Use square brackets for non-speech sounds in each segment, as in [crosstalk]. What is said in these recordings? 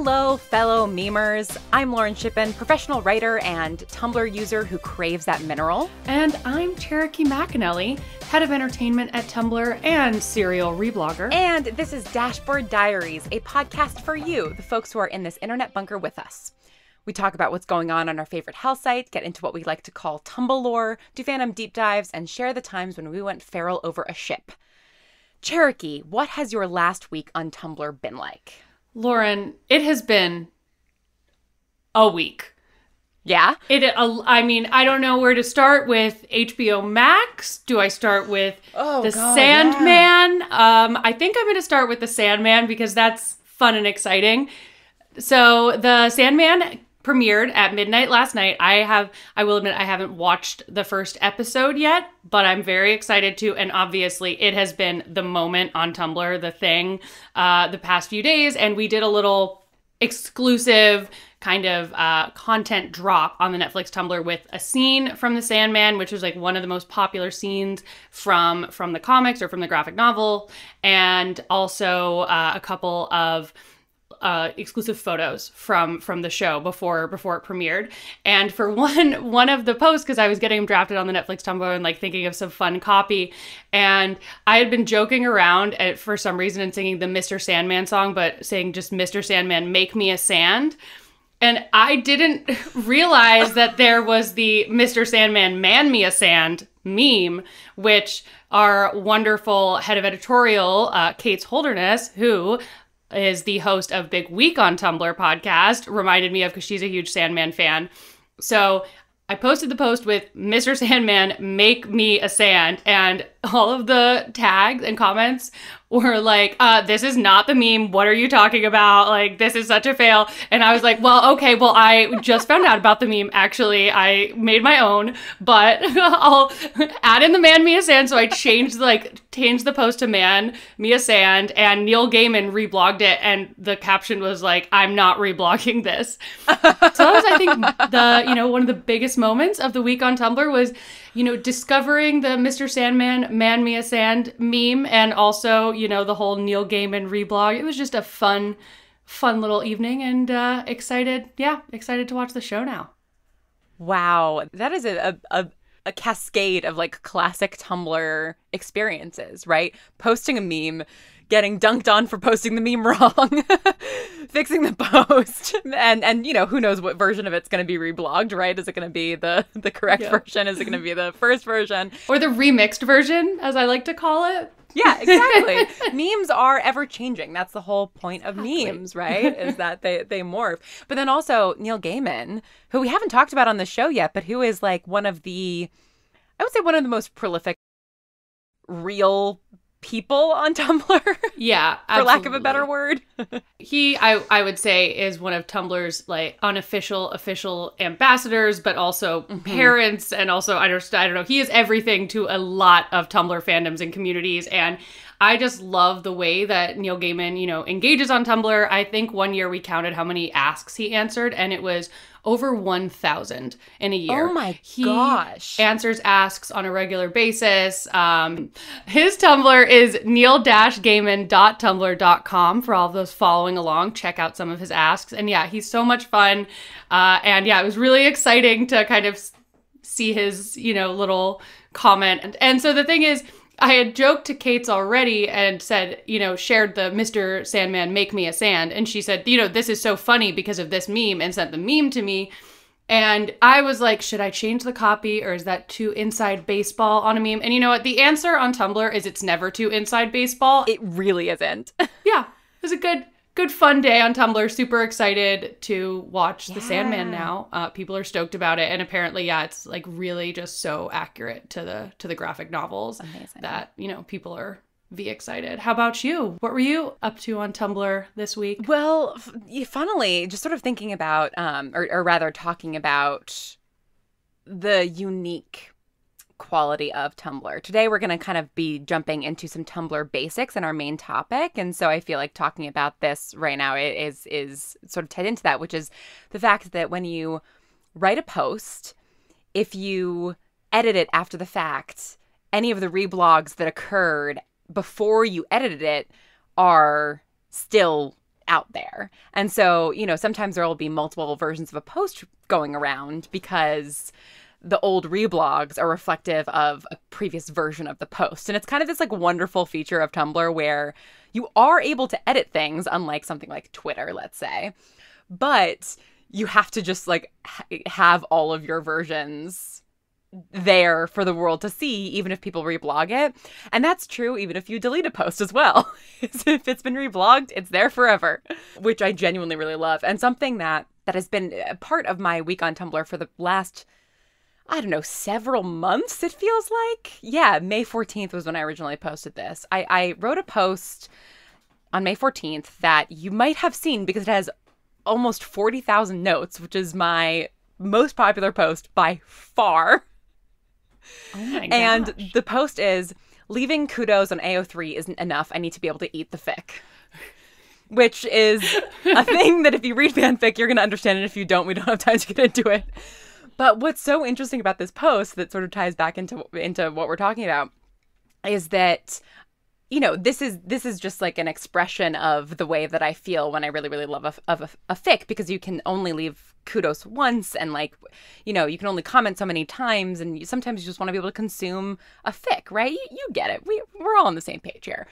Hello, fellow memers. I'm Lauren Shippen, professional writer and Tumblr user who craves that mineral. And I'm Cherokee McAnelly, head of entertainment at Tumblr and serial reblogger. And this is Dashboard Diaries, a podcast for you, the folks who are in this internet bunker with us. We talk about what's going on on our favorite hell site, get into what we like to call Tumblr lore, do fandom deep dives, and share the times when we went feral over a ship. Cherokee, what has your last week on Tumblr been like? Lauren, it has been a week. Yeah? It uh, I mean, I don't know where to start with HBO Max. Do I start with Oh, The God, Sandman? Um I think I'm going to start with The Sandman because that's fun and exciting. So, The Sandman premiered at midnight last night. I have I will admit I haven't watched the first episode yet, but I'm very excited to and obviously it has been the moment on Tumblr, the thing uh the past few days and we did a little exclusive kind of uh, content drop on the Netflix Tumblr with a scene from The Sandman, which was like one of the most popular scenes from from the comics or from the graphic novel, and also uh, a couple of uh, exclusive photos from from the show before before it premiered. And for [laughs] one one of the posts, because I was getting drafted on the Netflix Tumblr and like thinking of some fun copy, and I had been joking around at, for some reason and singing the Mr. Sandman song, but saying just Mr. Sandman, make me a sand. And I didn't [laughs] realize that there was the Mr. Sandman Man Me a Sand meme, which our wonderful head of editorial, uh, Kate's Holderness, who is the host of Big Week on Tumblr podcast, reminded me of because she's a huge Sandman fan. So I posted the post with Mr. [laughs] Sandman, make me a sand, and all of the tags and comments were like, uh, this is not the meme. What are you talking about? Like, this is such a fail. And I was like, well, okay, well, I just found out about the meme. Actually, I made my own, but [laughs] I'll add in the man Mia Sand. So I changed like changed the post to man Mia Sand, and Neil Gaiman reblogged it, and the caption was like, I'm not reblogging this. so that was, I think, the you know one of the biggest moments of the week on Tumblr was you know, discovering the Mr. Sandman, Man Me a Sand meme, and also, you know, the whole Neil Gaiman reblog. It was just a fun, fun little evening, and uh, excited, yeah, excited to watch the show now. Wow. That is a, a, a cascade of like classic Tumblr experiences, right? Posting a meme, getting dunked on for posting the meme [laughs] wrong, [laughs] fixing the post, and and you know who knows what version of it's going to be reblogged, right? Is it going to be the the correct Yeah. version? Is it going to be the first version? Or the remixed version, as I like to call it. Yeah, [laughs] exactly. memes are ever changing. That's the whole point of memes, right? Is that they they morph. But then also Neil Gaiman, who we haven't talked about on the show yet, but who is like one of the I would say one of the most prolific real people on [laughs] Tumblr, Yeah, [laughs] for lack of a better word. [laughs] He, I, I would say, is one of Tumblr's like unofficial, official ambassadors, but also mm-hmm. parents, and also I don't, I don't know. He is everything to a lot of Tumblr fandoms and communities, and I just love the way that Neil Gaiman, you know, engages on Tumblr. I think one year we counted how many asks he answered, and it was over 1,000 in a year. Oh my He gosh. answers asks on a regular basis. Um, his Tumblr is neil-gaiman.tumblr.com for all of those following along. Check out some of his asks. And yeah, he's so much fun. Uh, and yeah, it was really exciting to kind of see his, you know, little comment. And, and so the thing is, I had joked to Kate's already and said, you know, shared the Mr. Sandman make me a sand. And she said, you know, this is so funny because of this meme and sent the meme to me. And I was like, should I change the copy or is that too inside baseball on a meme? And you know what? The answer on Tumblr is it's never too inside baseball. It really isn't. [laughs] yeah, it was a good, good fun day on Tumblr. Super excited to watch The Sandman now. Uh, people are stoked about it, and apparently, yeah, it's like really just so accurate to the to the graphic novels Amazing. that you know people are v excited. How about you? What were you up to on Tumblr this week? Well, f- funnily, just sort of thinking about, um, or, or rather talking about the unique quality of Tumblr. Today, we're going to kind of be jumping into some Tumblr basics in our main topic, and so I feel like talking about this right now is is sort of tied into that, which is the fact that when you write a post, if you edit it after the fact, any of the reblogs that occurred before you edited it are still out there. And so, you know, sometimes there will be multiple versions of a post going around because the old reblogs are reflective of a previous version of the post. And it's kind of this like wonderful feature of Tumblr where you are able to edit things, unlike something like Twitter, let's say. But you have to just like ha- have all of your versions there for the world to see, even if people reblog it. And that's true even if you delete a post as well. [laughs] if it's been reblogged, it's there forever, which I genuinely really love. And something that that has been a part of my week on Tumblr for the last I don't know, several months, it feels like. Yeah, May 14th was when I originally posted this. I, I wrote a post on May 14th that you might have seen because it has almost 40,000 notes, which is my most popular post by far. Oh my gosh. And the post is leaving kudos on AO3 isn't enough. I need to be able to eat the fic. Which is a [laughs] thing that if you read fanfic, you're going to understand. And if you don't, we don't have time to get into it. But what's so interesting about this post that sort of ties back into into what we're talking about is that you know this is this is just like an expression of the way that I feel when I really really love a, of a, a fic because you can only leave kudos once and like you know you can only comment so many times and you, sometimes you just want to be able to consume a fic right? You, you get it. We, we're all on the same page here.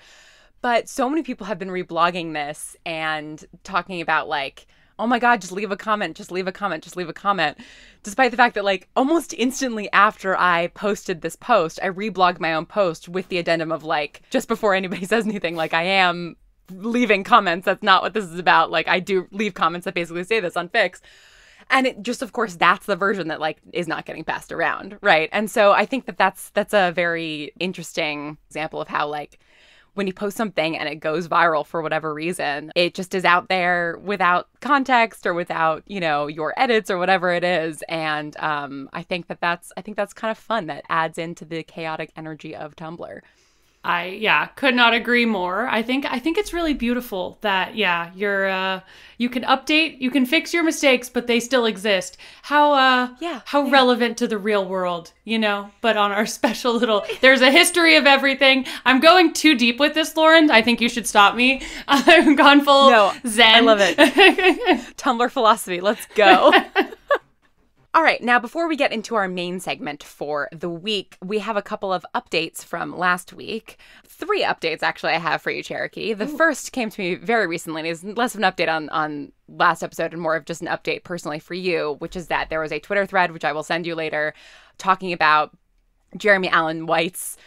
But so many people have been reblogging this and talking about like oh my god just leave a comment just leave a comment just leave a comment. Despite the fact that like almost instantly after i posted this post i reblogged my own post with the addendum of like just before anybody [laughs] says anything like i am leaving comments. That's not what this is about. Like i do leave comments that basically say this on fics and it just of course that's the version that like is not getting passed around right? And so i think that that's that's a very interesting example of how like when you post something and it goes viral for whatever reason it just is out there without context or without you know your edits or whatever it is. And um, i think that that's i think that's kind of fun that adds into the chaotic energy of tumblr I yeah, could not agree more. I think I think it's really beautiful that yeah, you're uh you can update, you can fix your mistakes, but they still exist. How uh Yeah, how yeah. relevant to the real world, you know? But on our [laughs] special little there's a history of everything. I'm going too deep with this, Lauren. I think you should stop me. [laughs] I've gone full No, zen. I love it. [laughs] tumblr philosophy let's go All right, now before we get into our main segment for the week, we have a couple of updates from last week. Three updates, actually, I have for you, Cherokee. The first came to me very recently and is less of an update on, on last episode and more of just an update personally for you, which is that there was a Twitter thread, which I will send you later, talking about Jeremy Allen White's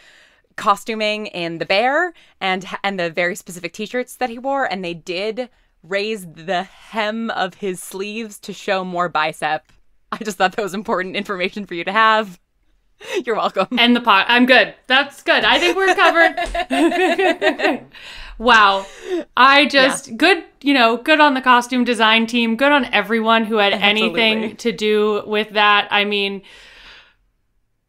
costuming in The Bear and and the very specific t-shirts that he wore and they did raise the hem of his sleeves to show more bicep. [laughs] I just thought that was important information for you to have. [laughs] You're welcome. And the pot. I'm good. That's good. I think we're covered. [laughs] wow. I just good, you know, good on the costume design team, good on everyone who had Absolutely. anything to do with that. I mean,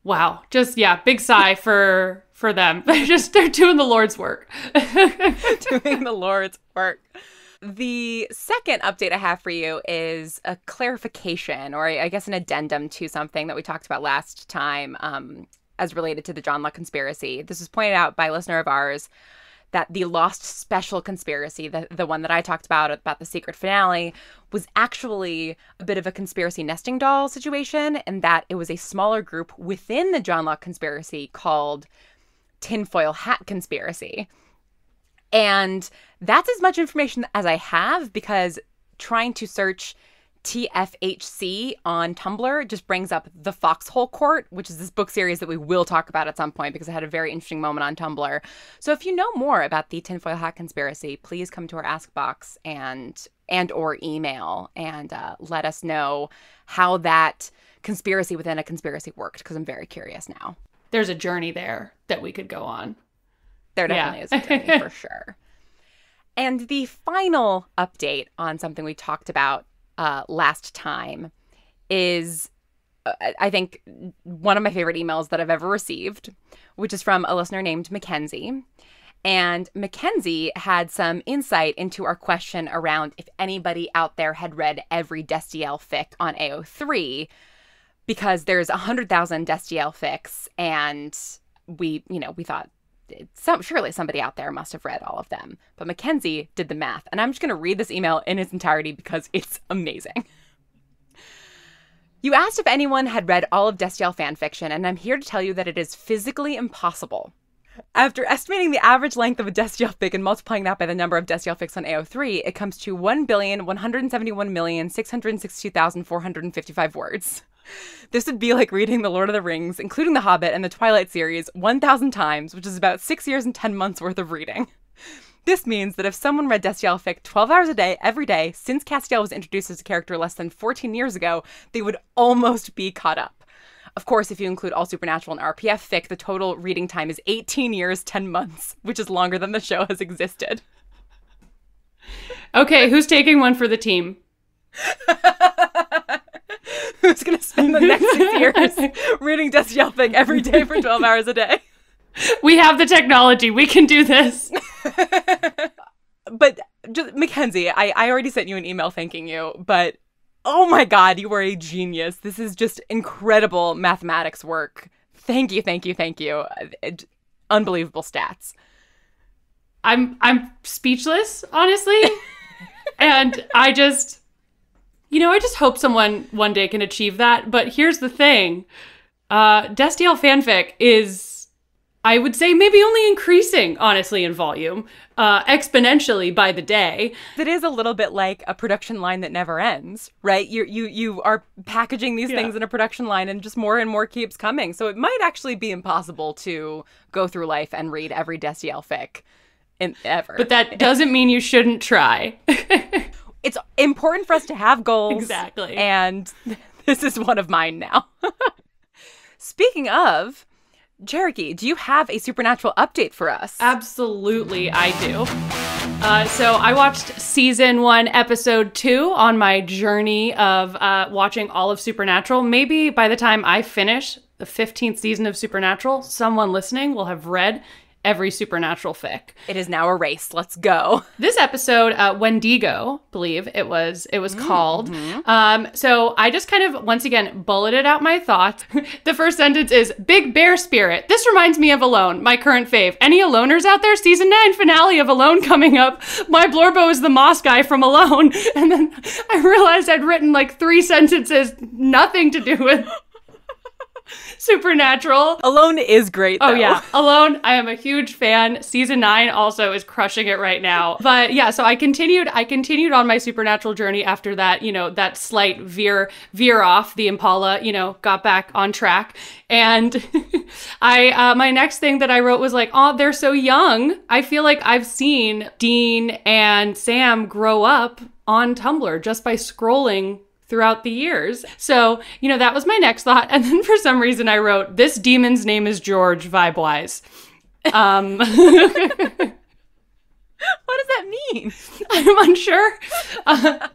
wow. Just yeah, big sigh for for them. They're just they're doing the Lord's work. doing the Lord's work. The second update I have for you is a clarification, or I guess an addendum to something that we talked about last time um, as related to the John Locke conspiracy. This was pointed out by a listener of ours that the Lost Special conspiracy, the, the one that I talked about, about the secret finale, was actually a bit of a conspiracy nesting doll situation, and that it was a smaller group within the John Locke conspiracy called Tinfoil Hat Conspiracy. And that's as much information as I have because trying to search TFHC on Tumblr just brings up The Foxhole Court, which is this book series that we will talk about at some point because I had a very interesting moment on Tumblr. So if you know more about the tinfoil hat conspiracy, please come to our ask box and and or email and uh, let us know how that conspiracy within a conspiracy worked because I'm very curious now. There's a journey there that we could go on. There Yeah. definitely is a journey for [laughs] sure. And the final update on something we talked about uh, last time is, uh, I think, one of my favorite emails that I've ever received, which is from a listener named Mackenzie. And Mackenzie had some insight into our question around if anybody out there had read every Destiel fic on AO3, because there's 100,000 Destiel fics, and we, you know, we thought some surely somebody out there must have read all of them. But Mackenzie did the math, and I'm just going to read this email in its entirety because [laughs] it's amazing. You asked if anyone had read all of Destiel fanfiction, and I'm here to tell you that it is physically impossible. After estimating the average length of a Destiel fic and multiplying that by the number of Destiel fics on AO3, it comes to 1,171,662,455 words. This would be like reading The Lord of the Rings, including The Hobbit and the Twilight series, 1,000 times, which is about six years and 10 months worth of reading. This means that if someone read Destiel fic 12 hours a day, every day, since Castiel was introduced as a character less than 14 years ago, they would almost be caught up. Of course, if you include all Supernatural and RPF fic, the total reading time is 18 years, 10 months, which is longer than the show has existed. Okay, who's taking one for the team? [laughs] [laughs] Who's going to spend the next six years [laughs] reading Destiel fic every day for 12 hours a day? We have the technology. We can do this. [laughs] but just, Mackenzie, I, I already sent you an email thanking you, but oh my God, you are a genius. This is just incredible mathematics work. Thank you, thank you, thank you. Uh, it, unbelievable stats. I'm I'm speechless, honestly. and I just you know, I just hope someone one day can achieve that. But here's the thing. Uh Destiel fanfic is I would say maybe only increasing, honestly, in volume, uh, exponentially by the day. It is a little bit like a production line that never ends, right? You you you are packaging these yeah. things in a production line, and just more and more keeps coming. So it might actually be impossible to go through life and read every Destiel fic in ever. But that doesn't mean you shouldn't try. [laughs] it's important for us to have goals, exactly, and [laughs] this is one of mine now. [laughs] Speaking of Cherokee, do you have a supernatural update for us? Absolutely, I do. Uh, so I watched season one, episode two on my journey of uh, watching all of Supernatural. Maybe by the time I finish the 15th season of Supernatural, someone listening will have read every supernatural fic. It is now a race. Let's go. This episode, uh, Wendigo, believe it was it was mm-hmm. called. Um, so I just kind of once again bulleted out my thoughts. [laughs] the first sentence is Big Bear Spirit. This reminds me of Alone, my current fave. Any Aloners out there? Season nine finale of Alone coming up. My Blorbo is the Moss guy from Alone, [laughs] and then I realized I'd written like three sentences, nothing to do with [laughs] Supernatural. Alone is great. Oh, though. Oh yeah, [laughs] Alone. I am a huge fan. Season nine also is crushing it right now. But yeah, so I continued. I continued on my Supernatural journey after that. You know, that slight veer veer off the Impala. You know, got back on track. And [laughs] I uh, my next thing that I wrote was like, oh, they're so young. I feel like I've seen Dean and Sam grow up on Tumblr just by scrolling throughout the years. So, you know, that was my next thought. And then for some reason I wrote, this demon's name is George, vibe wise. Um, [laughs] what does that mean? [laughs] I'm unsure. Uh,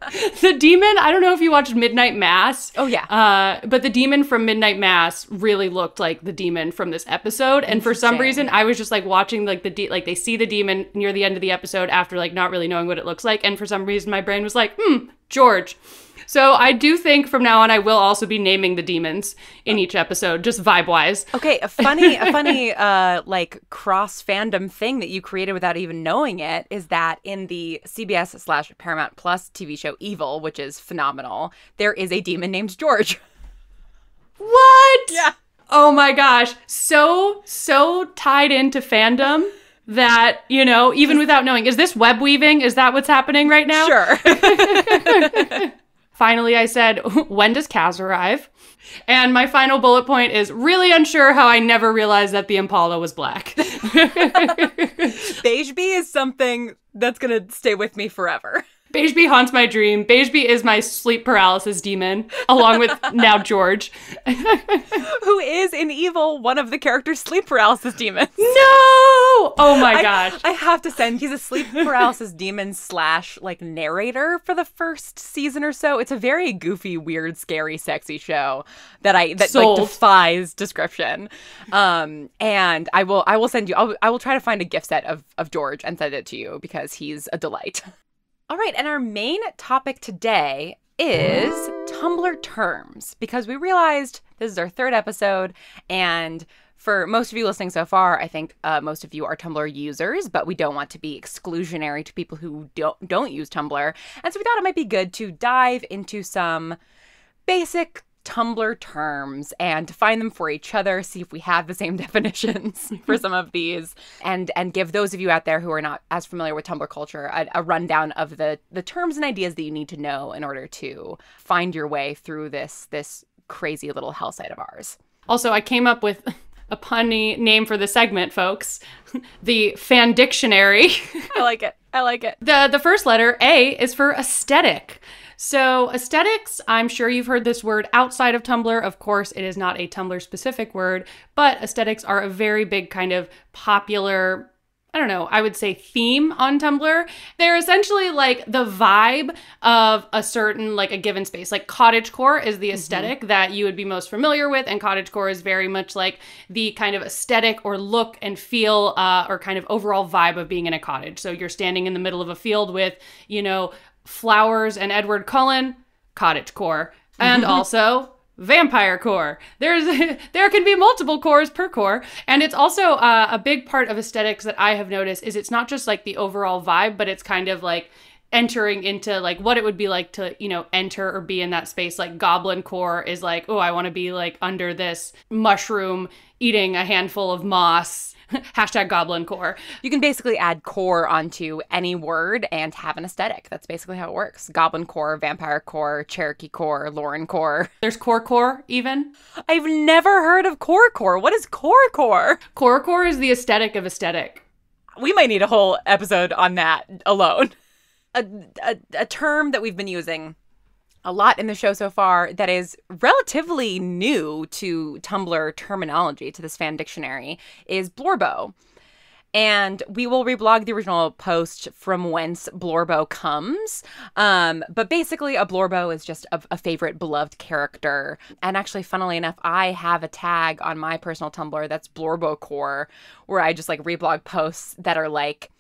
the demon, I don't know if you watched Midnight Mass. Oh, yeah. Uh, but the demon from Midnight Mass really looked like the demon from this episode. And for some reason, I was just like watching, like, the, de- like, they see the demon near the end of the episode after, like, not really knowing what it looks like. And for some reason, my brain was like, hmm, George. So I do think from now on I will also be naming the demons in each episode, just vibe wise. Okay, a funny, a [laughs] funny, uh, like cross fandom thing that you created without even knowing it is that in the CBS slash Paramount Plus TV show Evil, which is phenomenal, there is a demon named George. What? Yeah. Oh my gosh, so so tied into fandom that you know even without knowing is this web weaving is that what's happening right now sure [laughs] [laughs] Finally, I said, [laughs] When does Cas arrive? And my final bullet point is really unsure how I never realized that the Impala was black. [laughs] [laughs] Beige bee is something that's going to stay with me forever. Beigeby haunts my dream. Beigeby is my sleep paralysis demon, along with [laughs] now George. Who is in Evil one of the characters' sleep paralysis demons. No! Oh my gosh. I, I have to send he's a sleep paralysis demon slash like narrator for the first season or so. It's a very goofy, weird, scary, sexy show that I that Sold. like defies description. Um and I will I will send you I'll, I will try to find a gift set of of George and send it to you because he's a delight. All right, and our main topic today is Tumblr terms because we realized this is our third episode and for most of you listening so far, I think uh, most of you are Tumblr users, but we don't want to be exclusionary to people who don't don't use Tumblr, and so we thought it might be good to dive into some basic Tumblr terms and define them for each other, see if we have the same [laughs] definitions for some of these, and and give those of you out there who are not as familiar with Tumblr culture a, a, rundown of the the terms and ideas that you need to know in order to find your way through this this crazy little hell site of ours. Also, I came up with [laughs] a punny name for the segment, folks. [laughs] the Fan Dictionary. I like it. I like it. The the first letter A is for aesthetic. So, aesthetics, I'm sure you've heard this word outside of Tumblr. Of course, it is not a Tumblr specific word, but aesthetics are a very big kind of popular I don't know, I would say theme on Tumblr. They're essentially like the vibe of a certain, like a given space. Like cottagecore is the esthetic mm-hmm. that you would be most familiar with, and cottagecore is very much like the kind of aesthetic or look and feel uh, or kind of overall vibe of being in a cottage. So you're standing in the middle of a field with, you know, flowers and Edward Cullen, cottage core, and also vampire core. There's [laughs] there can be multiple cores per core, and it's also uh, a big part of aesthetics that I have noticed is it's not just like the overall vibe, but it's kind of like entering into like what it would be like to you know enter or be in that space. Like goblin core is like oh i want to be like under this mushroom eating a handful of moss [laughs] Hashtag goblin core. You can basically add core onto any word and have an aesthetic. That's basically how it works. Goblin core, vampire core, Cherokee core, Lauren core. There's core core even. I've never heard of core core. What is core core? Core core is the aesthetic of aesthetic. We might need a whole episode on that alone. A, a, a term that we've been using a lot in the show so far that is relatively new to Tumblr terminology, to this fan dictionary, is Blorbo. And we will reblog the original post from whence Blorbo comes. Um, but basically, a Blorbo is just a, a, favorite beloved character. And actually, funnily enough, I have a tag on my personal Tumblr that's Blorbo Core, where I just like reblog posts that are like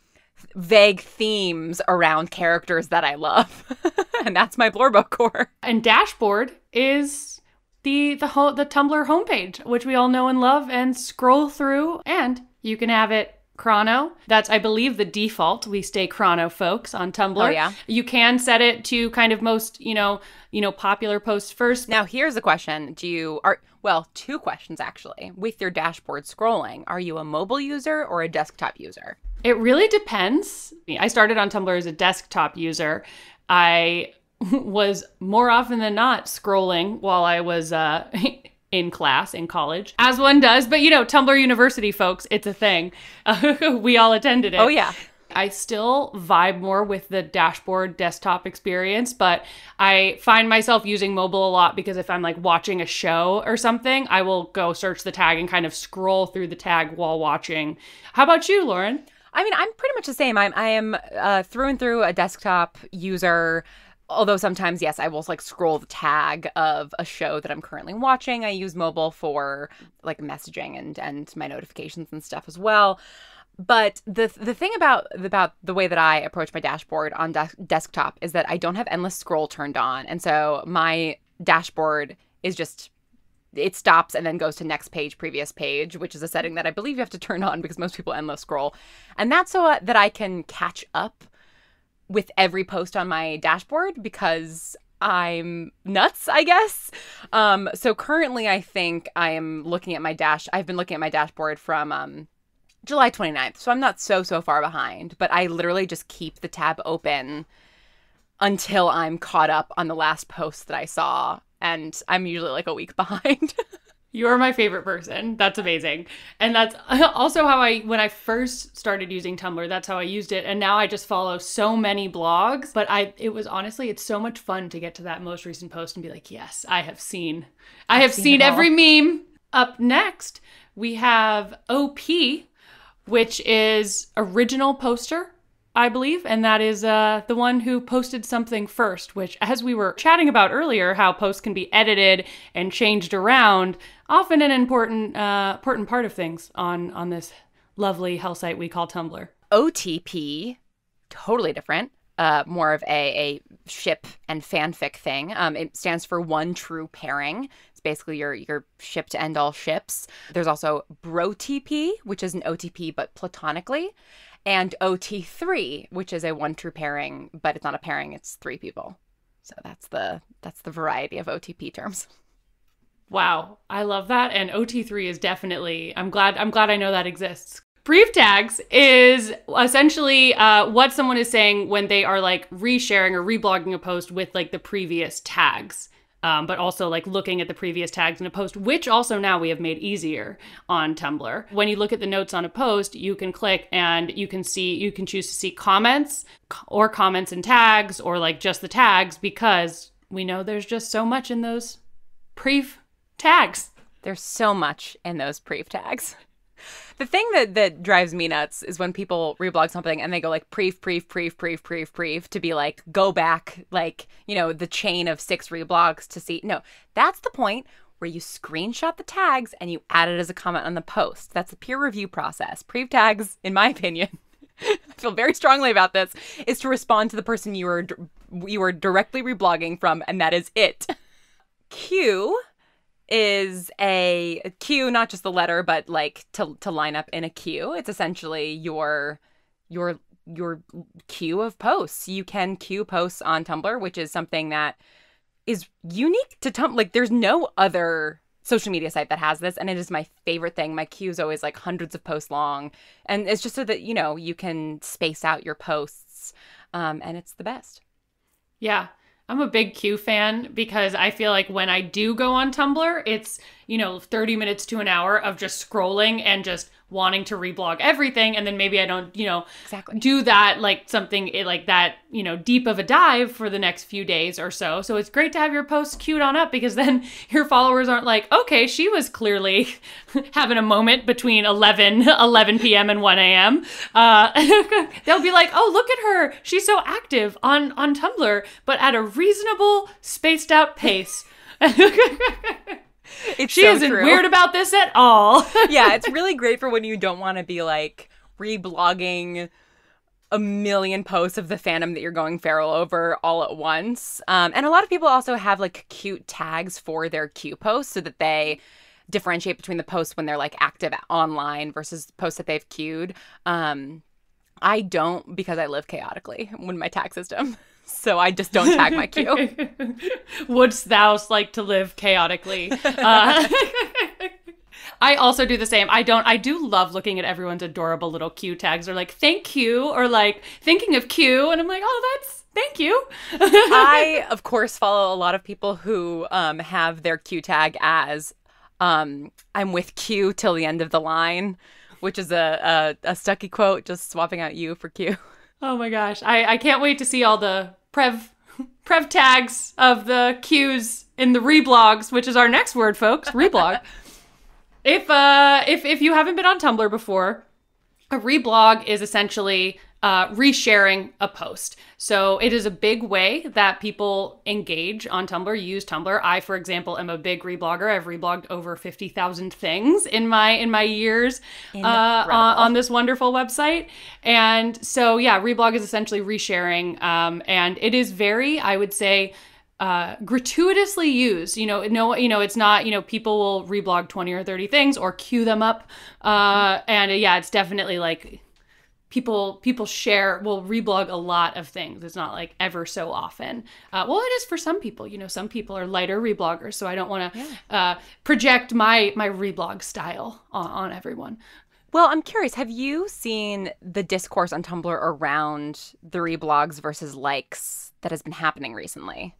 vague themes around characters that I love. [laughs] and that's my Blorbo core. And Dashboard is the the whole the Tumblr homepage, which we all know and love and scroll through and you can have it chrono. That's I believe the default. We stay chrono folks on Tumblr. Oh yeah. You can set it to kind of most, you know, you know, popular posts first. Now here's a question. Do you are well, two questions actually. With your dashboard scrolling, are you a mobile user or a desktop user? It really depends. I started on Tumblr as a desktop user. I [laughs] was more often than not scrolling while I was uh, [laughs] in class in college, as one does. But you know, Tumblr University, folks, it's a thing. [laughs] we all attended it. Oh, yeah. I still vibe more with the dashboard desktop experience, but I find myself using mobile a lot because if I'm like watching a show or something, I will go search the tag and kind of scroll through the tag while watching. How about you, Lauren? I mean, I'm pretty much the same. I'm I am uh, through and through a desktop user. Although sometimes, yes, I will like scroll the tag of a show that I'm currently watching. I use mobile for like messaging and and my notifications and stuff as well. But the the thing about about the way that I approach my dashboard on de- desktop is that I don't have endless scroll turned on, and so my dashboard is just it stops and then goes to next page, previous page, which is a setting that I believe you have to turn on because most people endless scroll. And that's so that I can catch up with every post on my dashboard because I'm nuts, I guess. Um, so currently, I think I am looking at my dash. I've been looking at my dashboard from um, July 29th. So I'm not so, so far behind, but I literally just keep the tab open until I'm caught up on the last post that I saw and I'm usually like a week [laughs] behind. You are my favorite person. That's amazing. And that's [laughs] also how I, when I first started using Tumblr, that's how I used it. And now I just follow so many blogs. But I, it was honestly, it's so much fun to get to that most recent post and be like, yes, I have seen, I have seen, seen every meme. Up next, we have OP, which is original poster I believe, and that is uh, the one who posted something first, which, as we were chatting about earlier, how posts can be edited and changed around, often an important uh, important part of things on on this lovely hell site we call Tumblr. OTP, totally different. uh, more of a, a ship and fanfic thing. Um, it stands for one true pairing. It's basically your your ship to end all ships. There's also BroTP, which is an OTP but platonically, and OT3, which is a one true pairing, but it's not a pairing; it's three people. So that's the that's the variety of OTP terms. [laughs] Wow, I love that. And OT3 is definitely. I'm glad. I'm glad I know that exists. Prev tags is essentially uh, what someone is saying when they are like resharing or reblogging a post with like the previous tags. Um, but also like looking at the previous tags in a post, which also now we have made easier on Tumblr. When you look at the notes on a post, you can click and you can see, you can choose to see comments or comments and tags or like just the tags because we know there's just so much in those prev tags. There's so much in those prev tags. The thing that that drives me nuts is when people reblog something and they go like prev, prev, prev, prev, prev, prev to be like go back like you know the chain of six reblogs to see. No, that's the point where you screenshot the tags and you add it as a comment on the post. That's the peer review process. Prev tags, in my opinion. [laughs] I feel very strongly about this is to respond to the person you are you are directly reblogging from and that is it. Q is a, queue, not just the letter, but like to to line up in a queue. It's essentially your your your queue of posts. You can queue posts on Tumblr, which is something that is unique to Tumblr. Like there's no other social media site that has this and it is my favorite thing my queue is always like hundreds of posts long and it's just so that you know you can space out your posts um, and it's the best yeah I'm a big Q fan because I feel like when I do go on Tumblr, it's, you know, 30 minutes to an hour of just scrolling and just wanting to reblog everything and then maybe I don't, you know, exactly. do that like something eh, like that, you know, deep of a dive for the next few days or so. So it's great to have your posts queued on up because then [laughs] your followers aren't like, "Okay, she was clearly [laughs] having a moment between 11 [laughs] 11 p.m. and 1 a.m." Uh, they'll be like, "Oh, look at her. She's so active on on Tumblr, but at a reasonable spaced out pace." It's she so isn't true. weird about this at all. [laughs] yeah, it's [laughs] really great for when you don't want to be like reblogging a million posts of the fandom that you're going feral over all at once. Um, and a lot of people also have like cute tags for their Q posts so that they differentiate between the posts when they're like active online versus posts that they've queued. Um, I don't because I live chaotically [laughs] when my tag system. So I just don't tag my [laughs] queue. Wouldst thou like to live chaotically? Uh, [laughs] I also do the same. I don't. I do love looking at everyone's adorable little Q tags. Or like, thank you, or like thinking of Q, and I'm like, oh, that's thank you. I, [laughs] of course, follow a lot of people who um, have their Q tag as um, "I'm with Q till the end of the line," which is a a, a Stucky quote, just swapping out you for Q. Oh my gosh. I, I can't wait to see all the prev [laughs] prev tags of the cues in the reblogs, which is our next word, folks. Reblog. [laughs] if uh if if you haven't been on Tumblr before, a reblog is essentially uh, resharing a post. So it is a big way that people engage on Tumblr, use Tumblr. I, for example, am a big reblogger. I've reblogged over fifty thousand things in my in my years uh, on, on, this wonderful website. And so, yeah, reblog is essentially resharing, um, and it is very, I would say. Uh, gratuitously used. You know, no, you know, it's not. You know, people will reblog twenty or thirty things or queue them up, uh, and uh, yeah, it's definitely like people people share will reblog a lot of things. It's not like ever so often. Uh, well it is for some people you know some people are lighter rebloggers so i don't want to yeah. uh, project my my reblog style on, on everyone. Well i'm curious have you seen the discourse on tumblr around the reblogs versus likes that has been happening recently?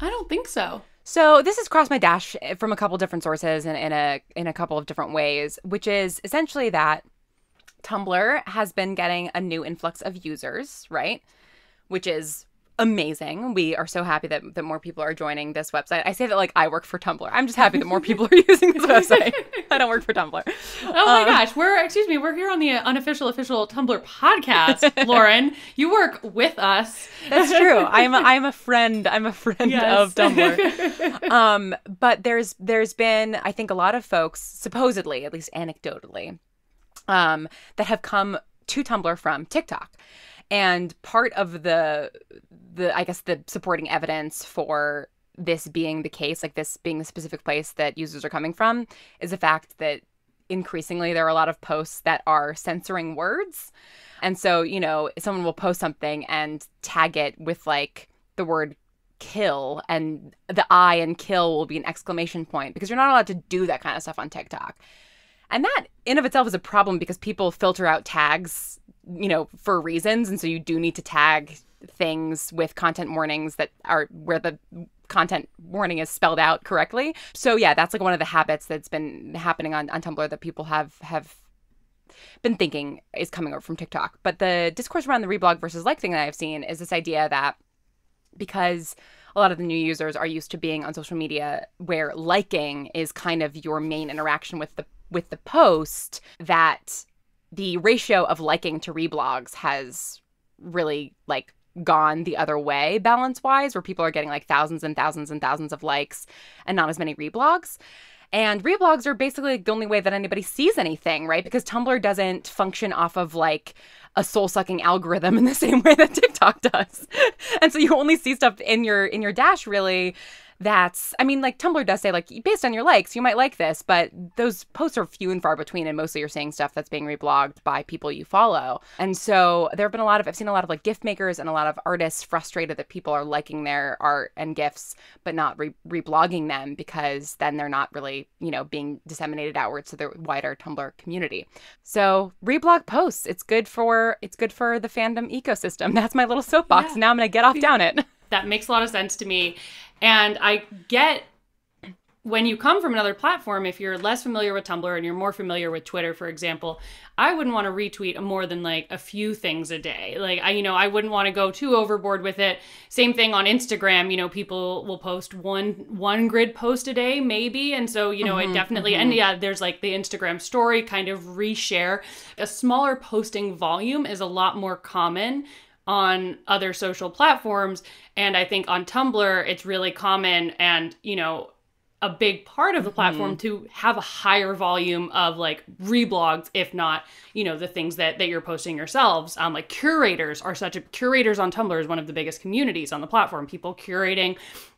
I don't think so. So this has crossed my dash from a couple different sources and in a in a couple of different ways which is essentially that Tumblr has been getting a new influx of users, right? Which is amazing. We are so happy that, that more people are joining this website. I say that like I work for Tumblr. I'm just happy that more people are [laughs] using this website. [laughs] I don't work for Tumblr. Oh my um, gosh, we're excuse me, we're here on the unofficial official Tumblr podcast, [laughs] Lauren. you work with us. That's true. I'm a, I'm a friend. I'm a friend yes. of Tumblr. Um, but there's there's been I think a lot of folks supposedly, at least anecdotally, um, that have come to Tumblr from TikTok. And part of the the I guess the supporting evidence for this being the case, like this being the specific place that users are coming from, is the fact that increasingly there are a lot of posts that are censoring words. And so, you know, someone will post something and tag it with like the word kill and the I and kill will be an exclamation point because you're not allowed to do that kind of stuff on TikTok. And that in of itself is a problem because people filter out tags, you know, for reasons and so you do need to tag things with content warnings that are where the content warning is spelled out correctly. So yeah, that's like one of the habits that's been happening on, on Tumblr that people have have been thinking is coming over from TikTok. But the discourse around the reblog versus like thing that I've seen is this idea that because a lot of the new users are used to being on social media where liking is kind of your main interaction with the with the post that the ratio of liking to reblogs has really like gone the other way balance wise, where people are getting like thousands and thousands and thousands of likes and not as many reblogs. And reblogs are basically the only way that anybody sees anything, right? Because Tumblr doesn't function off of like a soul sucking algorithm in the [laughs] same way that TikTok does. [laughs] and so you only see stuff in your in your dash really that's i mean like tumblr does say like based on your likes you might like this but those posts are few and far between and mostly you're seeing stuff that's being reblogged by people you follow. And so there have been a lot of i've seen a lot of like gift makers and a lot of artists frustrated that people are liking their art and gifts but not re- reblogging them because then they're not really you know being disseminated outwards to the wider tumblr community. So reblog posts. It's good for it's good for the fandom ecosystem. [laughs] That's my little soapbox. Yeah. now i'm gonna get off down it. That makes a lot of sense to me and I get when you come from another platform, if you're less familiar with Tumblr and you're more familiar with Twitter, for example, I wouldn't want to retweet more than like a few things a day. Like I, you know, I wouldn't want to go too overboard with it. Same thing on Instagram. You know, people will post one one grid post a day, maybe, and so you know, mm-hmm, it definitely. Mm-hmm. And yeah, there's like the Instagram story kind of reshare. A smaller posting volume is a lot more common on other social platforms. And I think on Tumblr, it's really common and, you know, a big part of the platform mm-hmm. to have a higher volume of like reblogs if not you know the things that that you're posting yourselves um like curators are such a curators on tumblr is one of the biggest communities on the platform people curating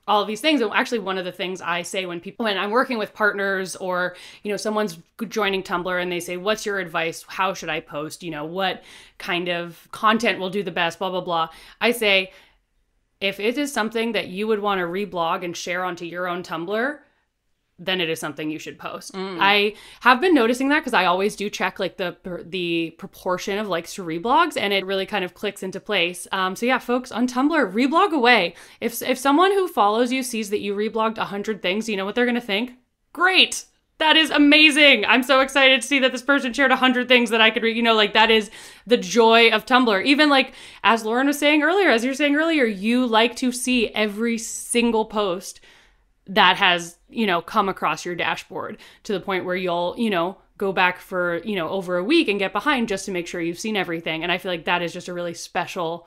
all of these things. And actually, one of the things I say when people, when I'm working with partners or, you know, someone's joining Tumblr and they say, What's your advice? How should I post? You know, what kind of content will do the best? Blah, blah, blah. I say, if it is something that you would want to reblog and share onto your own Tumblr, then it is something you should post. Mm. I have been noticing that because I always do check like the the proportion of likes to reblogs, and it really kind of clicks into place. Um, so yeah, folks on Tumblr, reblog away. If if someone who follows you sees that you reblogged hundred things, you know what they're gonna think? Great. That is amazing. I'm so excited to see that this person shared 100 things that I could read. You know, like that is the joy of Tumblr. Even like, as Lauren was saying earlier, as you're saying earlier, you like to see every single post that has, you know, come across your dashboard to the point where you'll, you know, go back for, you know, over a week and get behind just to make sure you've seen everything. And I feel like that is just a really special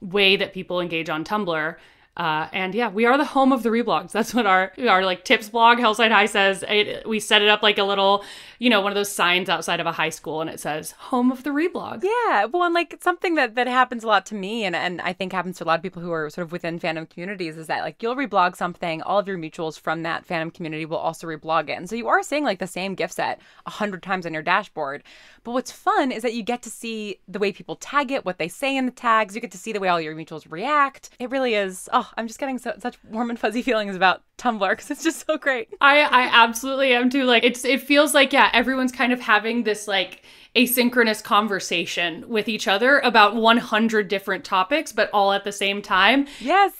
way that people engage on Tumblr uh, and yeah, we are the home of the reblogs. That's what our our like tips blog, Hellside High says. It, we set it up like a little, you know, one of those signs outside of a high school, and it says "Home of the reblog. Yeah, well, and like something that that happens a lot to me, and and I think happens to a lot of people who are sort of within fandom communities, is that like you'll reblog something, all of your mutuals from that fandom community will also reblog it, and so you are seeing like the same gift set a hundred times on your dashboard. But what's fun is that you get to see the way people tag it, what they say in the tags. You get to see the way all your mutuals react. It really is. Oh, I'm just getting so, such warm and fuzzy feelings about Tumblr because it's just so great. I I absolutely am too. Like it's it feels like yeah, everyone's kind of having this like asynchronous conversation with each other about 100 different topics, but all at the same time. Yes.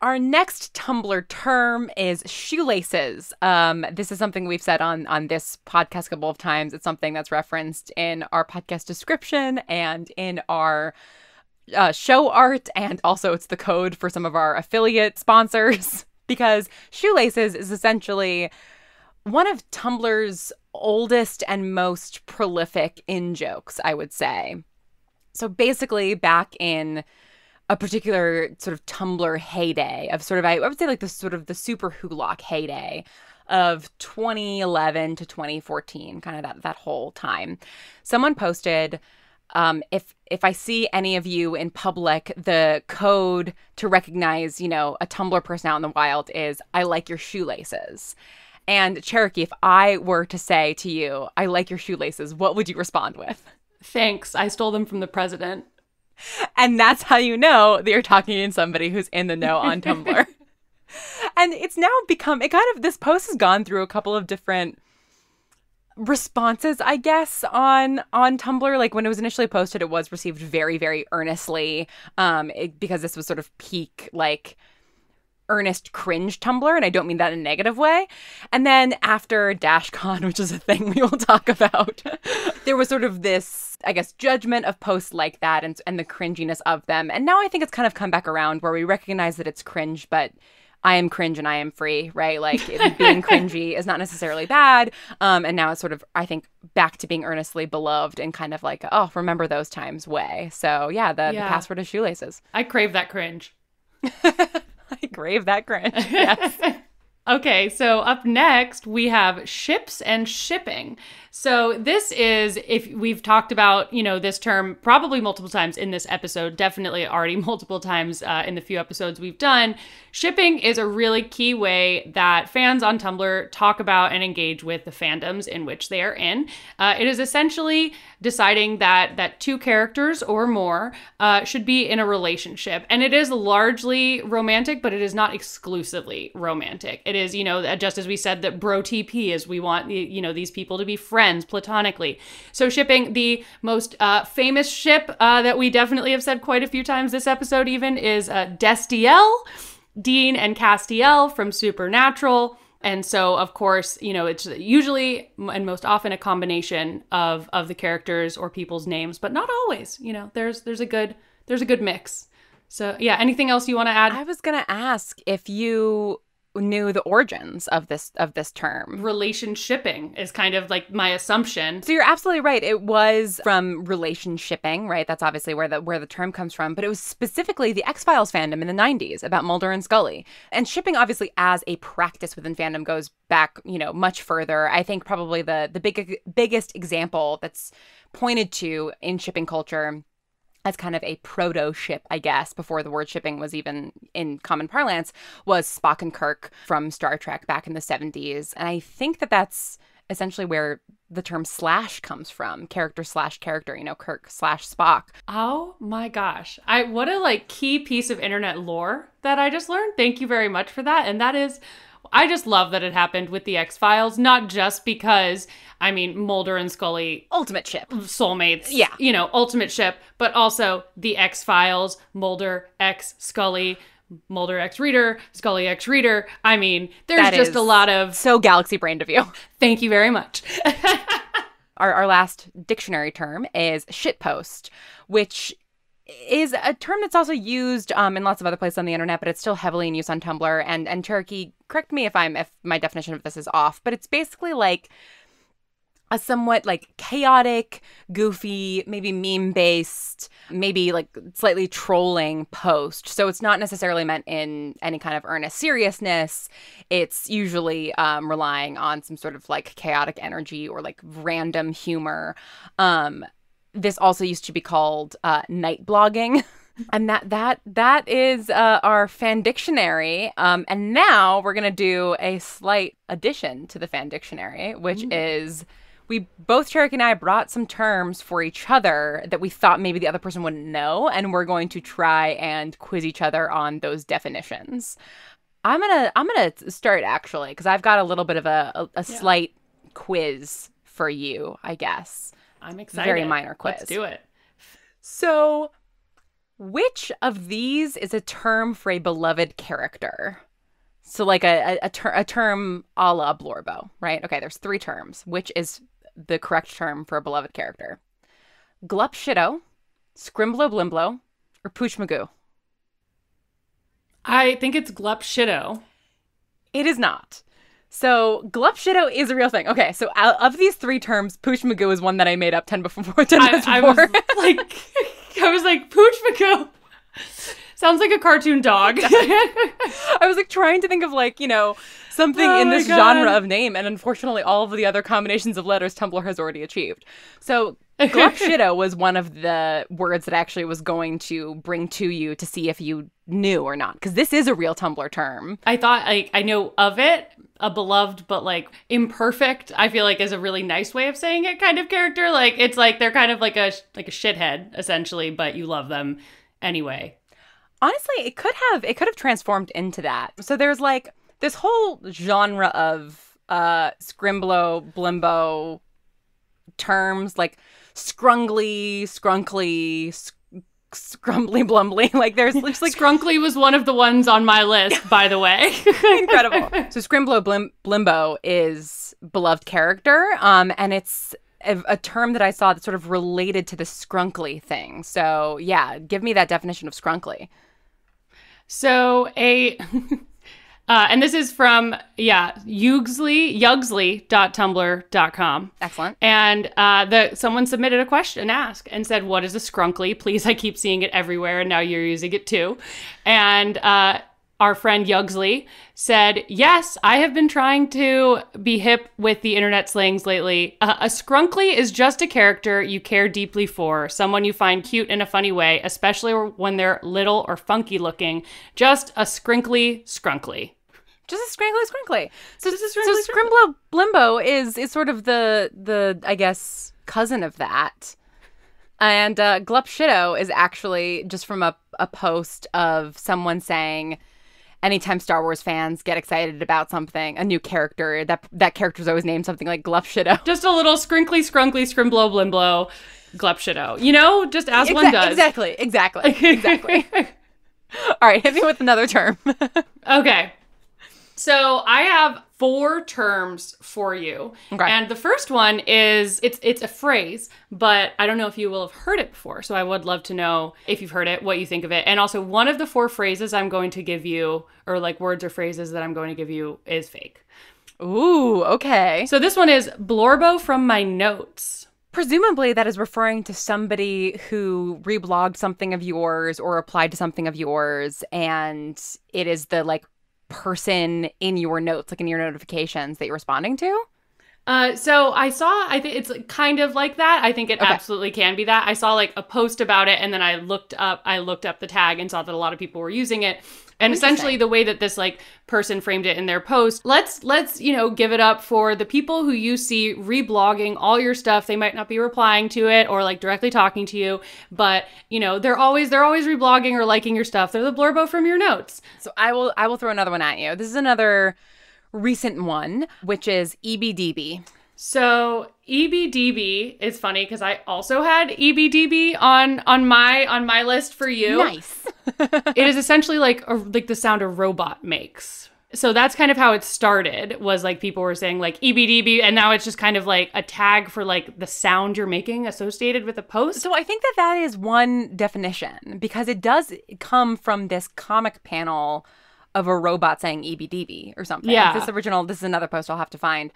Our next Tumblr term is shoelaces. Um, this is something we've said on on this podcast a couple of times. It's something that's referenced in our podcast description and in our uh, show art, and also it's the code for some of our affiliate sponsors [laughs] because shoelaces is essentially one of Tumblr's oldest and most prolific in jokes, I would say. So basically, back in a particular sort of Tumblr heyday of sort of, I would say like the sort of the super Wholock heyday of 2011 to 2014, kind of that, that whole time, someone posted um, if if I see any of you in public, the code to recognize, you know, a Tumblr person out in the wild is I like your shoelaces. And Cherokee, if I were to say to you, I like your shoelaces, what would you respond with? Thanks. I stole them from the president. And that's how you know that you're talking to somebody who's in the know on [laughs] Tumblr. and it's now become it kind of this post has gone through a couple of different responses i guess on on tumblr. Like when it was initially posted it was received very very earnestly um it, because this was sort of peak like earnest cringe tumblr and i don't mean that in a negative way. And then after dashcon [laughs] which is a thing we will talk about [laughs] there was sort of this i guess judgment of posts like that and, and the cringiness of them. And now i think it's kind of come back around where we recognize that it's cringe but I am cringe and I am free, right? Like being [laughs] cringy is not necessarily bad. Um, and now it's sort of, I think, back to being earnestly beloved and kind of like, oh, remember those times way. So yeah, the, Yeah. the password is shoelaces. I crave that cringe. [laughs] I crave that cringe. Yes. [laughs] Okay, so up next we have ships and shipping. So this is if we've talked about you know this term probably multiple times in this episode, definitely already [laughs] multiple times uh, in the few episodes we've done. Shipping is a really key way that fans on Tumblr talk about and engage with the fandoms in which they are in. Uh, it is essentially deciding that that two characters or more uh, should be in a relationship, and it is largely romantic, but it is not exclusively romantic. It is, you know, just as we said that bro TP is we want you know these people to be friends platonically. So shipping the most uh, famous ship uh, that we definitely have said quite a few times this episode even is uh, Destiel, Dean and Castiel from Supernatural. And so, of course, you know, it's usually and most often a combination of of the characters or people's names, but not always. You know, there's there's a good there's a good mix. So, yeah, anything else you want to add? I was gonna ask if you knew the origins of this of this term. Relation shipping is kind of like my assumption. So you're absolutely right. It was from relationshipping, right? That's obviously where the where the term comes from. But it was specifically the X Files fandom in the '90s about Mulder and Scully. And shipping, obviously, as a practice within fandom, goes back, you know, much further. I think probably the the big biggest example that's pointed to in shipping culture as kind of a proto ship, I guess, before the word shipping was even in common parlance, was Spock and Kirk from Star Trek back in the 70s. And I think that that's essentially where the term slash comes from character slash character, you know, Kirk slash Spock. Oh my gosh. I what a like key piece of internet lore that I just learned. Thank you very much for that. And that is I just love that it happened with the X-Files, not just because I mean Mulder and Scully Ultimate ship. soulmates. Yeah. You know, ultimate ship, but also the X Files, Mulder X Scully, Mulder X Reader, Scully X Reader. I mean, there's That just a lot of So galaxy brained of you. [laughs] thank you very much. [laughs] our, our last dictionary term is shitpost, which is a term that's also used um, in lots of other places on the internet, but it's still heavily in use on Tumblr. And and Cherokee, correct me if I'm if my definition of this is off, but it's basically like a somewhat like chaotic, goofy, maybe meme based, maybe like slightly trolling post. So it's not necessarily meant in any kind of earnest seriousness. It's usually um, relying on some sort of like chaotic energy or like random humor. Um, this also used to be called uh, night blogging. [laughs] And that that that is uh, our fan dictionary. Um, and now we're gonna do a slight addition to the fan dictionary, which is we both Cherokee and I brought some terms for each other that we thought maybe the other person wouldn't know, and we're going to try and quiz each other on those definitions. I'm gonna I'm gonna start actually because I've got a little bit of a a, a slight quiz for you, I guess. I'm excited. Very minor quiz. Let's do it. So, which of these is a term for a beloved character? So, like a, a, a, ter- a term a la Blorbo, right? Okay, there's three terms. Which is the correct term for a beloved character? Glup Shitto, Scrimblo Blimblo, or Pooch Magoo? I think it's Glup Shitto. It is not. So, Glup Shitto is a real thing. Okay, so out of these three terms, Pooch Magoo is one that I made up 10 before [laughs] 10 minutes I, I before. was like, [laughs] I was like, Pooch Magoo. [laughs] Sounds like a cartoon dog. I was like trying to think of like, you know, something Oh in this God. genre of name, and unfortunately, all of the other combinations of letters Tumblr has already achieved. So, Glup Shitto was one of the words that actually was going to bring to you to see if you knew or not, because this is a real Tumblr term. I thought like I know of it, a beloved but like imperfect. I feel like is a really nice way of saying it. Kind of character, like it's like they're kind of like a like a shithead essentially, but you love them anyway. Honestly, it could have it could have transformed into that. So there's like this whole genre of uh scrimblo, blimbo terms like scrungly, scrunkly, sc- scrumbly, blumbly. [laughs] Like there's just like Scrunkly was one of the ones on my list, by the way. [laughs] incredible. [laughs] So Scrimblo Blim- Blimbo is beloved character, um, and it's a, a term that I saw that's sort of related to the scrunkly thing. So yeah, give me that definition of scrunkly. So a uh, and this is from yeah, Yugsley, Yugsley.tumblr.com. Excellent. And uh, the someone submitted a question, ask, and said, "What is a scrunkly? Please, I keep seeing it everywhere, and now you're using it too." And uh, our friend Yugsley said, "Yes, I have been trying to be hip with the internet slangs lately. Uh, a scrunkly is just a character you care deeply for, someone you find cute in a funny way, especially when they're little or funky looking. Just a scrinkly scrunkly." Just a scrunkly scrunkly. So, Just a so Scrimblo Blimbo is is sort of the the I guess cousin of that. And uh, Glup Shitto is actually just from a, a post of someone saying, anytime Star Wars fans get excited about something, a new character, that that character's always named something like Glup Shitto. [laughs] Just a little scrinkly scrunkly scrimblo blimblo glepshido. You know, just as one does. Exactly, exactly, [laughs] exactly. All right, hit me with another term. [laughs] Okay. So I have four terms for you. Okay. And the first one is it's it's a phrase, but I don't know if you will have heard it before. So I would love to know if you've heard it, what you think of it. And also one of the four phrases I'm going to give you or like words or phrases that I'm going to give you is fake. Ooh, okay. So this one is blorbo from my notes. Presumably, that is referring to somebody who reblogged something of yours or applied to something of yours, and it is the like person in your notes, like in your notifications, that you're responding to. Uh, so I saw, I think it's kind of like that. I think it Okay. absolutely can be that. I saw like a post about it, and then I looked up, I looked up the tag and saw that a lot of people were using it. And essentially, the way that this like person framed it in their post, let's let's you know give it up for the people who you see reblogging all your stuff. They might not be replying to it or like directly talking to you, but you know they're always they're always reblogging or liking your stuff. They're the blorbo from your notes. So I will I will throw another one at you. This is another recent one, which is Eeby Deeby. So Eeby Deeby is funny because I also had E Eeby Deeby on on my on my list for you. Nice. [laughs] It is essentially like a, like the sound a robot makes. So that's kind of how it started. Was like people were saying like E Eeby Deeby, and now it's just kind of like a tag for like the sound you're making associated with a post. So I think that that is one definition because it does come from this comic panel of a robot saying Eeby Deeby or something. Yeah. This original. This is another post I'll have to find.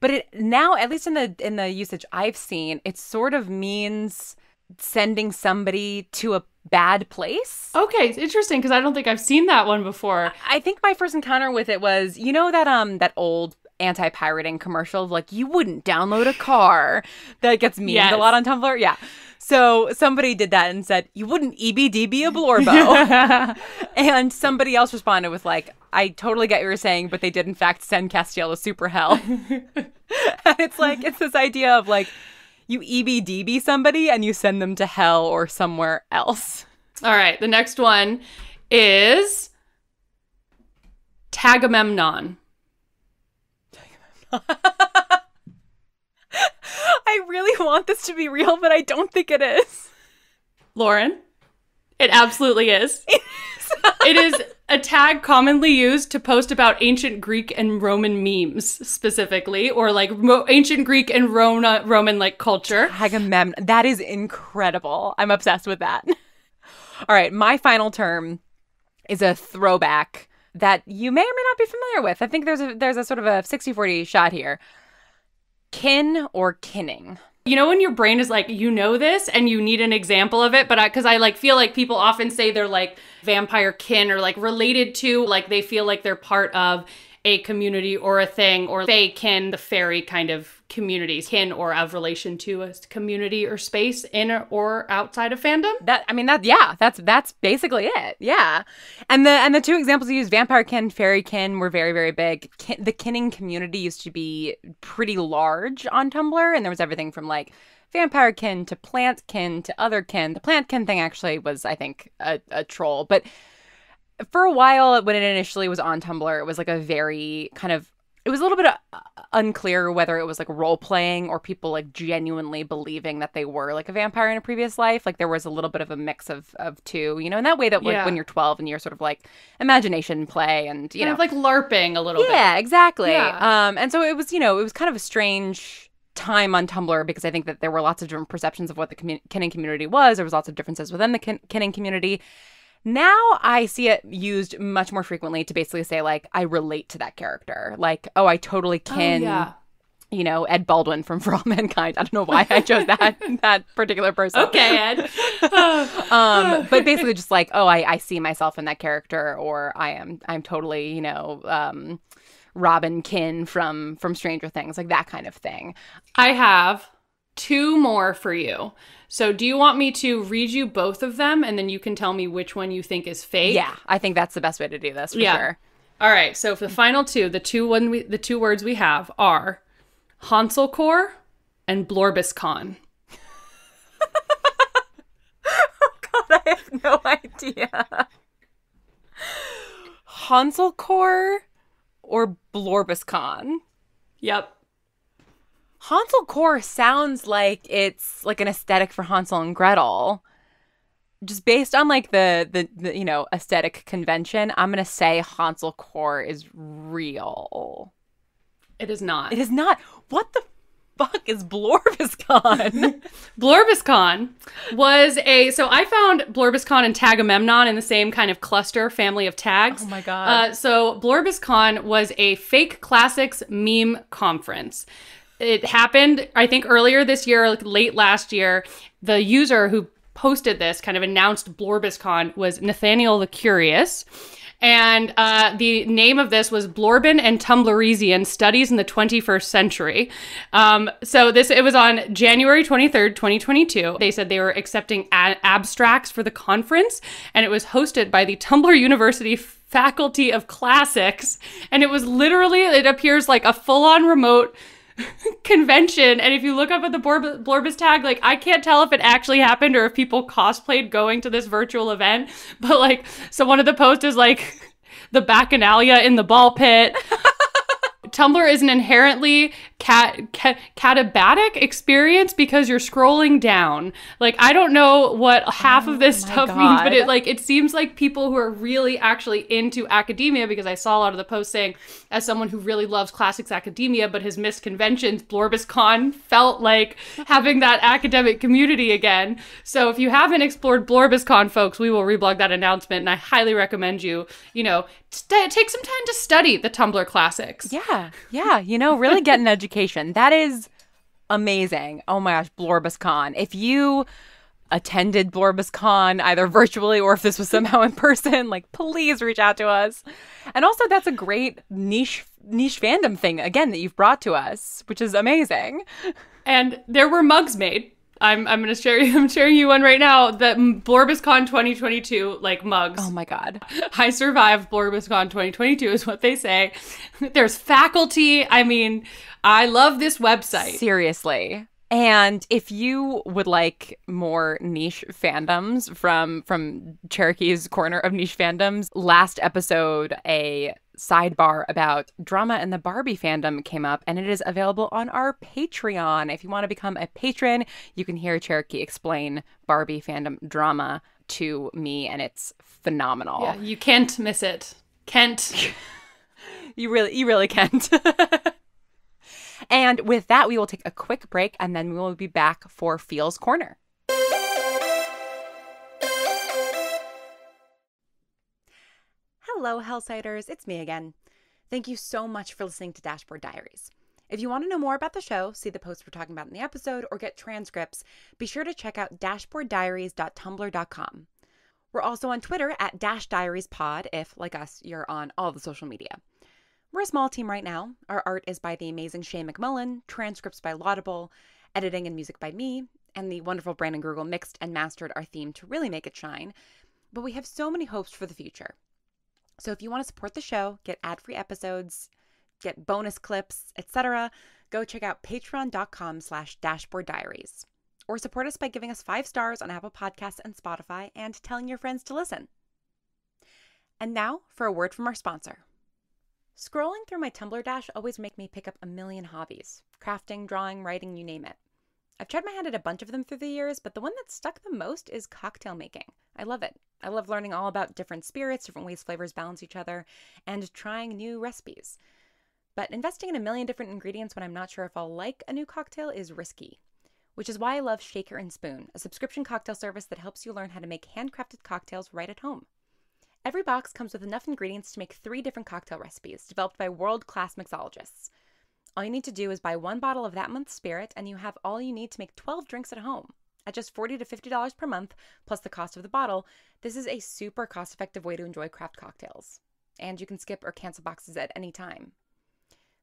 But it now, at least in the in the usage I've seen, it sort of means sending somebody to a bad place. Okay, it's interesting because I don't think I've seen that one before. I think my first encounter with it was, you know that um that old anti-pirating commercial of like you wouldn't download a car that gets memed Yes. a lot on Tumblr. Yeah. So somebody did that and said, You wouldn't Eeby Deeby a Blorbo. [laughs] and somebody else responded with like, I totally get what you're saying, but they did in fact send Castiel to super hell. [laughs] and it's like it's this idea of like you Eeby Deeby somebody and you send them to hell or somewhere else. All right, the next one is Tagamemnon. [laughs] I really want this to be real, but I don't think it is. Lauren? It absolutely [laughs] is. it is a tag commonly used to post about ancient Greek and Roman memes specifically, or like Ro- ancient Greek and Rona- Roman like culture. Agamemnon. That is incredible. I'm obsessed with that. All right, my final term is a throwback that you may or may not be familiar with. I think there's a there's a sort of a 60-40 shot here. Kin or kinning. You know when your brain is like, you know this and you need an example of it, but I cuz I like feel like people often say they're like vampire kin or like related to, like they feel like they're part of a community or a thing or they kin the fairy kind of communities kin or of relation to a community or space in or outside of fandom? That i mean that yeah that's that's basically it yeah. And the and the two examples you used vampire kin fairy kin were very very big. Kin, the kinning community used to be pretty large on tumblr and there was everything from like vampire kin to plant kin to other kin. The plant kin thing actually was i think a, a troll but for a while when it initially was on tumblr it was like a very kind of it was a little bit uh, unclear whether it was like role playing or people like genuinely believing that they were like a vampire in a previous life. Like there was a little bit of a mix of of two, you know, in that way that like Yeah. when you're 12 and you're sort of like imagination play and you kind know of like larping a little bit yeah, exactly. Yeah. Um, and so it was, you know, it was kind of a strange time on Tumblr because I think that there were lots of different perceptions of what the commu- kinning community was. There was lots of differences within the kin- kinning community. Now I see it used much more frequently to basically say like I relate to that character. Like, oh, I totally Oh, kin, yeah. you know, Ed Baldwin from [laughs] For All Mankind. I don't know why I chose that [laughs] that particular person. okay ed [laughs] um, but basically just like, oh, I, I see myself in that character, or I am I'm totally, you know, um, Robin Kin from from Stranger Things, like that kind of thing. I have two more for you. So, do you want me to read you both of them and then you can tell me which one you think is fake? Yeah, I think that's the best way to do this for Yeah. sure. All right. So, for the final two, the two one we, the two words we have are Hanselcore and Blorbiscon. [laughs] oh God, I have no idea. Hanselcore or Blorbiscon? Yep. Hanselcore sounds like it's like an aesthetic for Hansel and Gretel. Just based on like the the, the you know aesthetic convention, I'm gonna say Hanselcore is real. It is not. It is not. What the fuck is Blorbiscon? [laughs] [laughs] Blorbiscon was a so I found Blorbiscon and Tagamemnon in the same kind of cluster family of tags. Oh my God. Uh, so Blorbiscon was a fake classics meme conference. It happened, I think, earlier this year, like late last year. The user who posted this kind of announced Blorbiscon was Nathaniel the Curious. And uh, the name of this was Blorbin and Tumblresian Studies in the 21st Century. Um, so this it was on January 23rd, 2022. They said they were accepting abstracts for the conference, and it was hosted by the Tumblr University Faculty of Classics. And it was literally, it appears like a full-on remote [laughs] convention and if you look up at the Blorb- blorbus tag like i can't tell if it actually happened or if people cosplayed going to this virtual event but like so one of the posts is like [laughs] the bacchanalia in the ball pit. [laughs] Tumblr is an inherently cat, cat catabatic experience because you're scrolling down like i don't know what half of this oh my stuff means but it like it seems like people who are really actually into academia because i saw a lot of the posts saying as someone who really loves classics academia but has missed conventions blorbiscon felt like having that academic community again so if you haven't explored blorbiscon folks we will reblog that announcement and i highly recommend you you know st- take some time to study the tumblr classics yeah, yeah. You know, really get an education. [laughs] That is amazing. Oh my gosh, Blorbiscon. If you attended Blorbiscon either [laughs] virtually or if this was somehow in person, like please reach out to us. And also that's a great niche niche fandom thing again that you've brought to us, which is amazing. [laughs] and there were mugs made I'm, I'm gonna share [laughs] I'm sharing you one right now. The Blorbiscon 2022 like mugs. Oh my god. [laughs] I survived Blorbiscon 2022 is what they say. [laughs] There's faculty. I mean, I love this website. Seriously. And if you would like more niche fandoms from from Cherokee's corner of niche fandoms, last episode a sidebar about drama and the Barbie fandom came up and it is available on our Patreon. If you want to become a patron, you can hear Cherokee explain Barbie fandom drama to me and it's phenomenal. Yeah, you can't miss it. Kent. [laughs] You really, you really can't. [laughs] and with that, we will take a quick break and then we will be back for Feels Corner. Hello, Hellsiders. It's me again. Thank you so much for listening to Dashboard Diaries. If you want to know more about the show, see the posts we're talking about in the episode, or get transcripts, be sure to check out dashboarddiaries.tumblr.com. We're also on Twitter at Dash Diaries Pod if, like us, you're on all the social media. We're a small team right now. Our art is by the amazing Shae McMullin, transcripts by Laudable, editing and music by me, and the wonderful Brandon Grugle mixed and mastered our theme to really make it shine. But we have so many hopes for the future. So if you want to support the show, get ad-free episodes, get bonus clips, etc., go check out patreon.com slash dashboard diaries. Or support us by giving us five stars on Apple Podcasts and Spotify and telling your friends to listen. And now for a word from our sponsor. Scrolling through my Tumblr dash always make me pick up a million hobbies. Crafting, drawing, writing, you name it. I've tried my hand at a bunch of them through the years, but the one that stuck the most is cocktail making. I love it. I love learning all about different spirits, different ways flavors balance each other, and trying new recipes. But investing in a million different ingredients when I'm not sure if I'll like a new cocktail is risky. Which is why I love Shaker and Spoon, a subscription cocktail service that helps you learn how to make handcrafted cocktails right at home. Every box comes with enough ingredients to make three different cocktail recipes developed by world class mixologists. All you need to do is buy one bottle of that month's spirit, and you have all you need to make 12 drinks at home. At just 40 to $50 per month, plus the cost of the bottle, this is a super cost effective way to enjoy craft cocktails. And you can skip or cancel boxes at any time.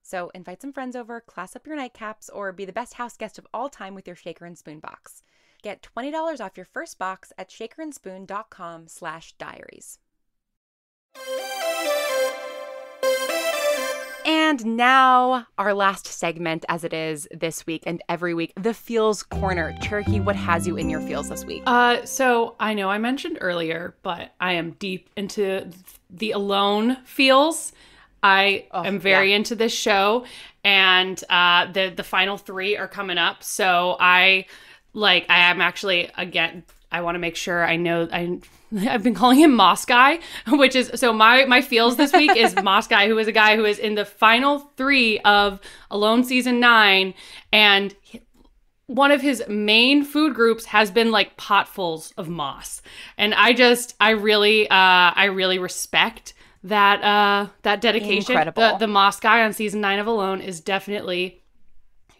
So invite some friends over, class up your nightcaps, or be the best house guest of all time with your shaker and spoon box. Get $20 off your first box at shakerandspoon.com slash diaries. And now, our last segment, as it is this week and every week, the Feels Corner. Cherokee, what has you in your feels this week? Uh, so I know I mentioned earlier, but I am deep into the alone feels. I Oh, am very yeah. into this show, and uh, the the final three are coming up. So I like I am actually again. I want to make sure I know I [laughs] I've been calling him Moss Guy, [laughs] which is so my my feels this week is [laughs] Moss Guy, who is a guy who is in the final three of Alone season nine, and one of his main food groups has been like potfuls of moss and i just i really uh i really respect that uh that dedication Incredible. the, the moss guy on season 9 of alone is definitely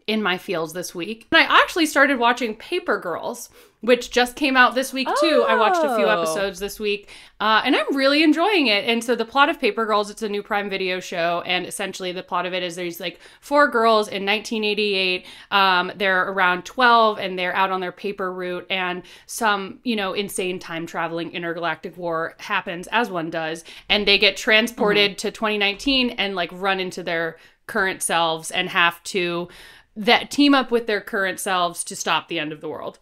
in my fields this week. And i actually started watching paper girls which just came out this week too. I watched a few Oh. episodes this week uh, and i'm really enjoying it. And so the plot of paper girls it's a new prime video show and essentially the plot of it is there's like four girls in 1988 um, they're around 12 and they're out on their paper route and some you know insane time traveling intergalactic war happens as one does and they get transported to 2019 and like run into their current selves and have to that team up with their current selves to stop the end of the world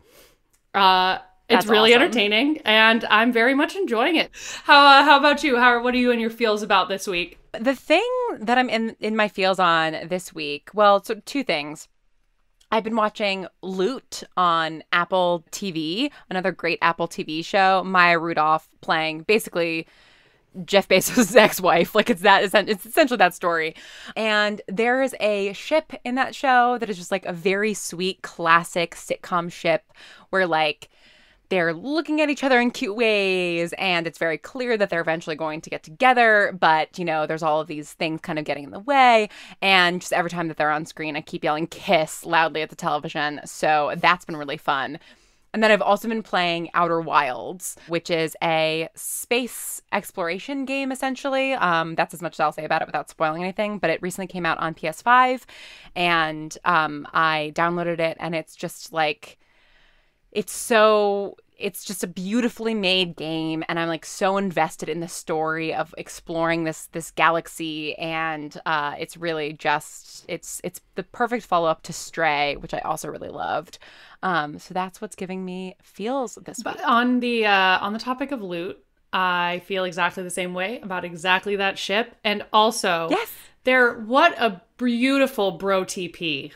uh it's That's really awesome. entertaining and i'm very much enjoying it how uh, how about you how what are you and your feels about this week The thing that I'm in in my feels on this week, well, so two things. I've been watching Loot on Apple TV, another great Apple TV show. Maya Rudolph playing basically Jeff Bezos' [laughs] ex-wife. Like it's that it's essentially that story. And there is a ship in that show that is just like a very sweet classic sitcom ship where like they're looking at each other in cute ways and it's very clear that they're eventually going to get together but you know there's all of these things kind of getting in the way and just every time that they're on screen i keep yelling kiss loudly at the television so that's been really fun and then I've also been playing Outer Wilds, which is a space exploration game, essentially. Um, that's as much as I'll say about it without spoiling anything. But it recently came out on PS5, and um, I downloaded it, and it's just like it's so it's just a beautifully made game and i'm like so invested in the story of exploring this this galaxy and uh it's really just it's it's the perfect follow-up to stray which i also really loved. Um so that's what's giving me feels this week But on the uh, on the topic of loot, I feel exactly the same way about exactly that ship, and also yes. there. What a beautiful bro TP,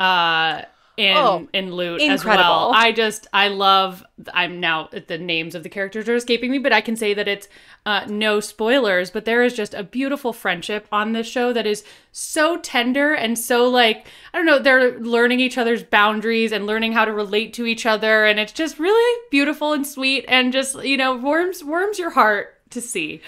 uh, in Oh, in loot as well. I just I love. I'm now the names of the characters are escaping me, but I can say that it's uh, no spoilers. But there is just a beautiful friendship on this show that is so tender and so like I don't know. They're learning each other's boundaries and learning how to relate to each other, and it's just really beautiful and sweet, and just you know warms warms your heart to see.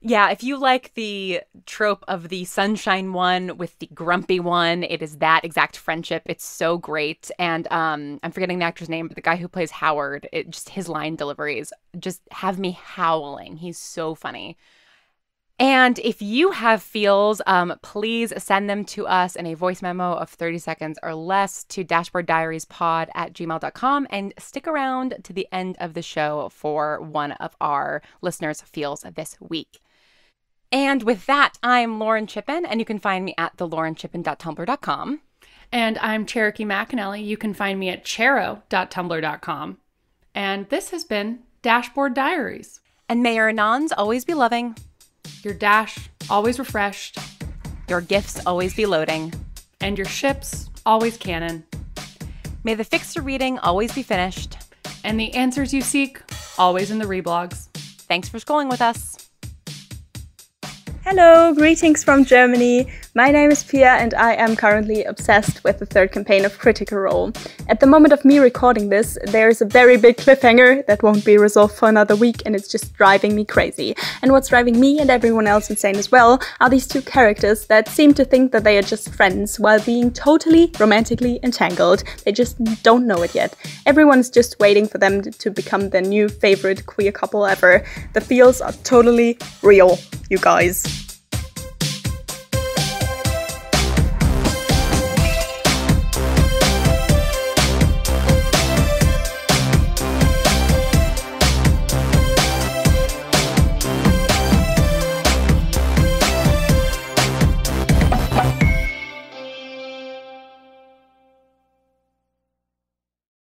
Yeah, if you like the trope of the sunshine one with the grumpy one, it is that exact friendship. It's so great. And um I'm forgetting the actor's name, but the guy who plays Howard, it just his line deliveries just have me howling. He's so funny. And if you have feels, um, please send them to us in a voice memo of 30 seconds or less to dashboarddiariespod at gmail.com and stick around to the end of the show for one of our listeners' feels this week. And with that, I'm Lauren Shippen, and you can find me at thelaurenshippen.tumblr.com. And I'm Cherokee McAnelly. You can find me at chero.tumblr.com. And this has been Dashboard Diaries. And may your nons always be loving, your dash always refreshed, your gifts always be loading, and your ships always canon. May the fixer reading always be finished, and the answers you seek always in the reblogs. Thanks for scrolling with us. Hello, greetings from Germany. My name is Pia and I am currently obsessed with the third campaign of Critical Role. At the moment of me recording this, there's a very big cliffhanger that won't be resolved for another week and it's just driving me crazy. And what's driving me and everyone else insane as well are these two characters that seem to think that they are just friends while being totally romantically entangled. They just don't know it yet. Everyone's just waiting for them to become their new favorite queer couple ever. The feels are totally real, you guys.